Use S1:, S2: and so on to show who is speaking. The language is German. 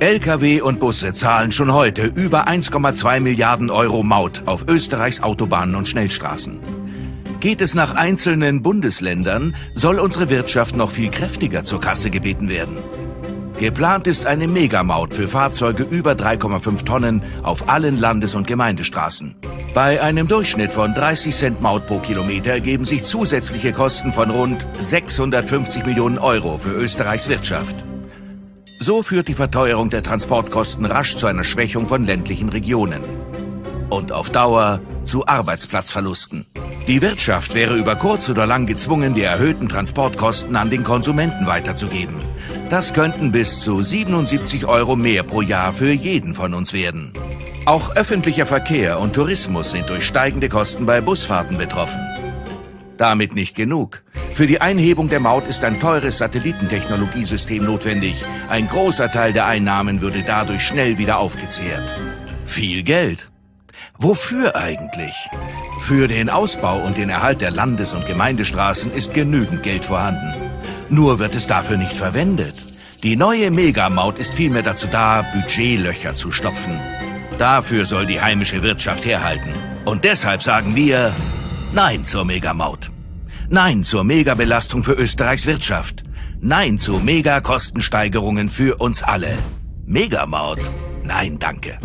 S1: Lkw und Busse zahlen schon heute über 1,2 Milliarden Euro Maut auf Österreichs Autobahnen und Schnellstraßen. Geht es nach einzelnen Bundesländern, soll unsere Wirtschaft noch viel kräftiger zur Kasse gebeten werden. Geplant ist eine Megamaut für Fahrzeuge über 3,5 Tonnen auf allen Landes- und Gemeindestraßen. Bei einem Durchschnitt von 30 Cent Maut pro Kilometer ergeben sich zusätzliche Kosten von rund 650 Millionen Euro für Österreichs Wirtschaft. So führt die Verteuerung der Transportkosten rasch zu einer Schwächung von ländlichen Regionen. Und auf Dauer zu Arbeitsplatzverlusten. Die Wirtschaft wäre über kurz oder lang gezwungen, die erhöhten Transportkosten an den Konsumenten weiterzugeben. Das könnten bis zu 77 Euro mehr pro Jahr für jeden von uns werden. Auch öffentlicher Verkehr und Tourismus sind durch steigende Kosten bei Busfahrten betroffen. Damit nicht genug. Für die Einhebung der Maut ist ein teures Satellitentechnologiesystem notwendig. Ein großer Teil der Einnahmen würde dadurch schnell wieder aufgezehrt. Viel Geld. Wofür eigentlich? Für den Ausbau und den Erhalt der Landes- und Gemeindestraßen ist genügend Geld vorhanden. Nur wird es dafür nicht verwendet. Die neue Megamaut ist vielmehr dazu da, Budgetlöcher zu stopfen. Dafür soll die heimische Wirtschaft herhalten. Und deshalb sagen wir Nein zur Megamaut. Nein zur Megabelastung für Österreichs Wirtschaft. Nein zu Megakostensteigerungen für uns alle. Megamaut? Nein, danke.